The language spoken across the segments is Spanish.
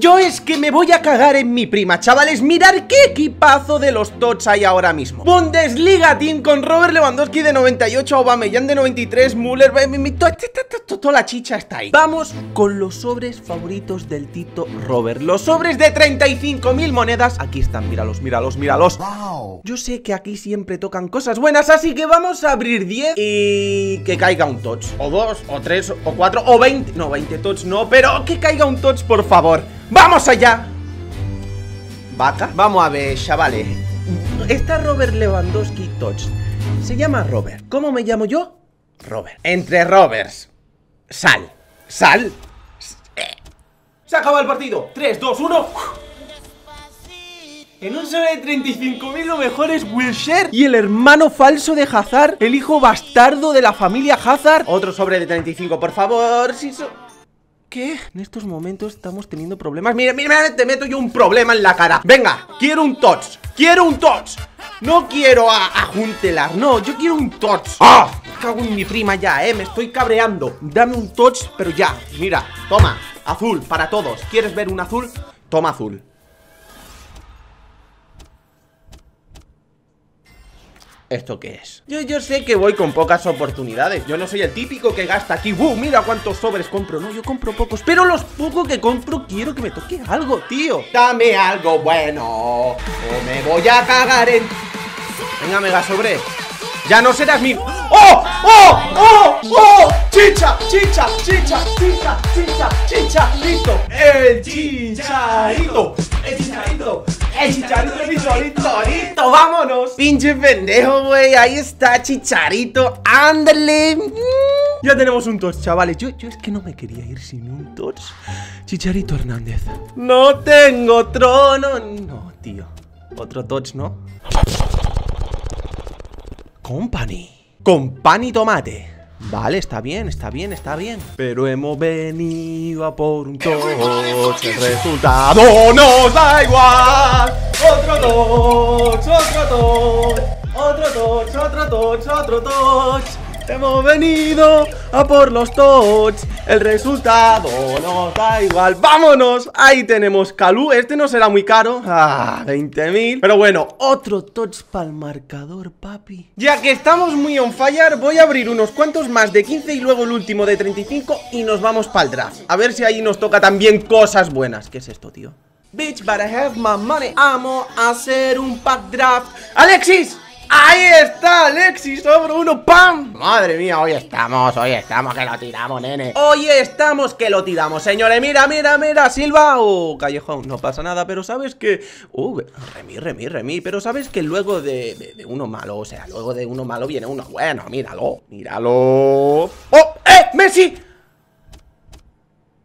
Yo es que me voy a cagar en mi prima, chavales. Mirar qué equipazo de los Tots hay ahora mismo. Bundesliga Team con Robert Lewandowski de 98 Aubameyang de 93 Müller Toda la chicha está ahí. Vamos con los sobres favoritos del Tito Robert. Los sobres de 35.000 monedas. Aquí están, míralos, míralos, míralos. Yo sé que aquí siempre tocan cosas buenas Así que vamos a abrir 10 Y que caiga un Tots. O dos, o tres, o cuatro, o 20 No, 20 Tots no, pero que caiga un Tots por favor ¡Vamos allá! ¿Vaca? Vamos a ver, chavales. Está Robert Lewandowski Tots Se llama Robert. ¿Cómo me llamo yo? Robert. Entre Roberts. Sal. Sal. Se acaba el partido. 3, 2, 1 en un sobre de 35.000 lo mejor es Wilshire Y el hermano falso de Hazard El hijo bastardo de la familia Hazard. Otro sobre de 35, por favor. Si so ¿Qué? En estos momentos estamos teniendo problemas. Mira, mira, te meto yo un problema en la cara. Venga, quiero un touch. Quiero un touch. No quiero a, a Juntelar, no, yo quiero un touch. ¡Ah! Cago en mi prima ya, eh, me estoy cabreando. Dame un touch, pero ya. Mira, toma, azul, para todos. ¿Quieres ver un azul? Toma azul ¿Esto qué es? Yo, yo sé que voy con pocas oportunidades Yo no soy el típico que gasta aquí ¡Uh! Mira cuántos sobres compro No, yo compro pocos Pero los pocos que compro quiero que me toque algo, tío Dame algo bueno O me voy a cagar en... Venga, mega sobre Ya no serás mi... ¡Oh! ¡Oh! ¡Oh! ¡Oh! ¡Chicha! ¡Chicha! ¡Chicha! ¡Chicha! ¡Chicha! ¡Chicha! ¡Listo! ¡El chicharito! ¡El chicharito! ¡El chicharito, chicharito! ¡Vámonos! ¡Pinche pendejo, güey! Ahí está, chicharito ¡Ándale! Mm. Ya tenemos un touch, chavales yo, yo es que no me quería ir sin un touch Chicharito Hernández No tengo trono No, tío Otro touch, ¿no? Company Company Tomate Vale, está bien, está bien, está bien. Pero hemos venido a por un touch El resultado nos da igual. Otro touch, otro touch Otro touch, otro touch, otro touch Hemos venido a por los tots. El resultado nos da igual. ¡Vámonos! Ahí tenemos Calú. Este no será muy caro. Ah, 20.000 Pero bueno, otro touch para el marcador, papi. Ya que estamos muy on fire Voy a abrir unos cuantos más de 15 Y luego el último de 35 Y nos vamos para el draft. A ver si ahí nos toca también cosas buenas. ¿Qué es esto, tío? Bitch, but I have my money. Amo hacer un pack draft. ¡Alexis! ¡Ahí está, Alexis! ¡Sobre uno! ¡Pam! Madre mía, hoy estamos, hoy estamos que lo tiramos, nene Hoy estamos que lo tiramos, señores Mira, mira, mira, Silva ¡Oh, callejón! No pasa nada, pero sabes que... ¡Uh, remí, remí, remí! Pero sabes que luego de, de, uno malo, o sea, luego de uno malo viene uno bueno Míralo, míralo ¡Oh, eh, Messi!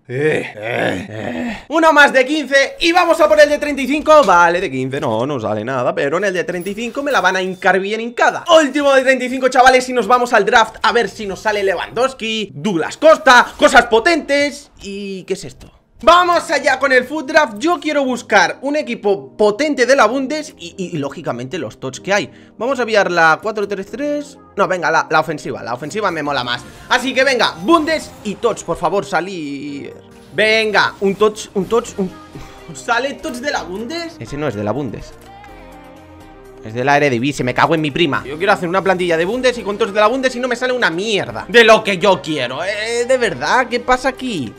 Eh, eh, eh. Uno más de 15 y vamos a por el de 35 Vale, de 15 no, no sale nada Pero en el de 35 me la van a hincar bien hincada Último de 35 chavales y nos vamos al draft A ver si nos sale Lewandowski Douglas Costa, cosas potentes ¿Y qué es esto? Vamos allá con el Food Draft. Yo quiero buscar un equipo potente de la Bundes y, lógicamente los tots que hay. Vamos a enviar la 4-3-3 No, venga, la, ofensiva. La ofensiva me mola más. Así que venga, Bundes y tots, por favor, salir. Venga, un tots, un tots un... ¿Sale tots de la Bundes? Ese no es de la Bundes. Es de la Eredivisie, me cago en mi prima. Yo quiero hacer una plantilla de Bundes y con tots de la Bundes y no me sale una mierda. De lo que yo quiero, eh, de verdad, ¿qué pasa aquí?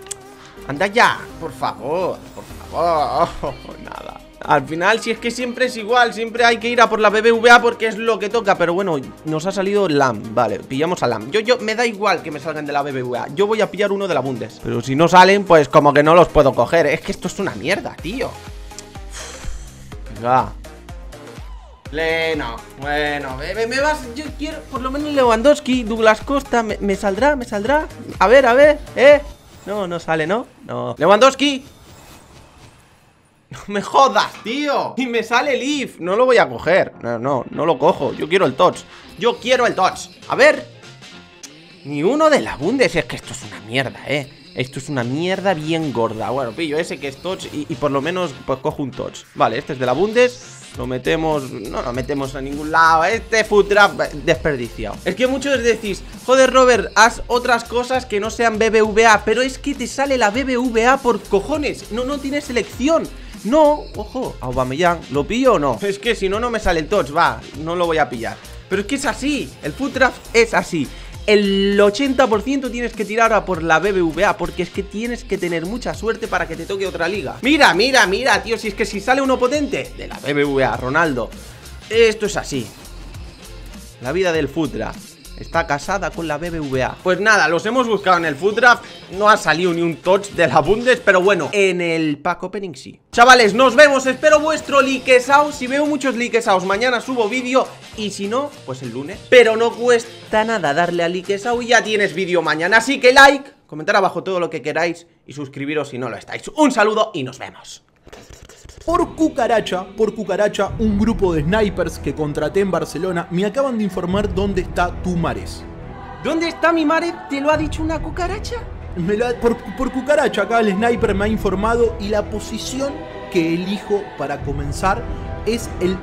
Anda ya, por favor, por favor. Nada. Al final, si es que siempre es igual Siempre hay que ir a por la BBVA porque es lo que toca Pero bueno, nos ha salido LAM Vale, pillamos a LAM. Yo, yo, me da igual que me salgan de la BBVA Yo voy a pillar uno de la Bundes. Pero si no salen, pues como que no los puedo coger Es que esto es una mierda, tío. Venga. Leno, bueno, me, me, vas, yo quiero por lo menos Lewandowski, Douglas Costa, me, me saldrá, me saldrá. A ver, a ver, eh no, no sale, ¿no? No. Lewandowski. No me jodas, tío. Y me sale Leaf No lo voy a coger. No, no, no lo cojo. Yo quiero el touch. Yo quiero el touch. A ver. Ni uno de la Bundes Es que esto es una mierda, ¿eh? Esto es una mierda bien gorda. Bueno, pillo ese que es touch y, por lo menos pues cojo un touch. Vale, este es de la Bundes. Lo metemos, no lo metemos a ningún lado Este food draft desperdiciado Es que muchos decís, joder Robert, haz otras cosas que no sean BBVA Pero es que te sale la BBVA por cojones No, no tienes selección no, ojo, Aubameyang, ¿lo pillo o no? Es que si no, no me sale el touch, va, no lo voy a pillar Pero es que es así, el food es así el 80% tienes que tirar a por la BBVA Porque es que tienes que tener mucha suerte para que te toque otra liga. Mira, mira, mira, tío Si es que si sale uno potente De la BBVA, Ronaldo Esto es así. La vida del draft Está casada con la BBVA Pues nada, los hemos buscado en el Food Draft No ha salido ni un touch de la Bundes Pero bueno, en el pack opening sí. Chavales, nos vemos, espero vuestro likesaos. Si veo muchos likesaos, mañana subo vídeo. Y si no, pues el lunes. Pero no cuesta nada darle a likesaos Y ya tienes vídeo mañana, así que like Comentar abajo todo lo que queráis Y suscribiros si no lo estáis. Un saludo y nos vemos. Por cucaracha, por cucaracha, un grupo de snipers que contraté en Barcelona me acaban de informar dónde está tu Mares. ¿Dónde está mi Mares? ¿Te lo ha dicho una cucaracha? Por, por cucaracha acá el sniper me ha informado y la posición que elijo para comenzar es el